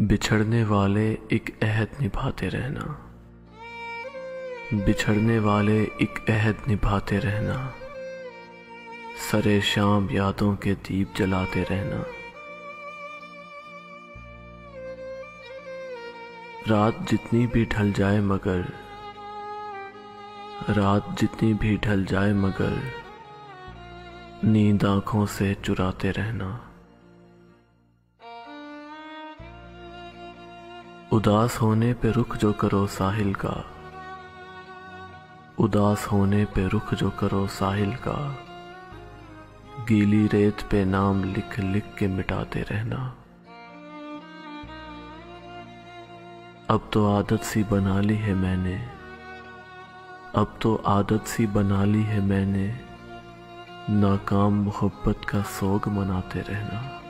बिछड़ने वाले एक अहद निभाते रहना। बिछड़ने वाले एक अहद निभाते रहना। सरे शाम यादों के दीप जलाते रहना। रात जितनी भी ढल जाए मगर, रात जितनी भी ढल जाए मगर, नींद आँखों से चुराते रहना। उदास होने पे रुख जो करो साहिल का। उदास होने पे रुख जो करो साहिल का। गीली रेत पे नाम लिख लिख के मिटाते रहना। अब तो आदत सी बना ली है मैंने। अब तो आदत सी बना ली है मैंने। नाकाम मोहब्बत का सोग मनाते रहना।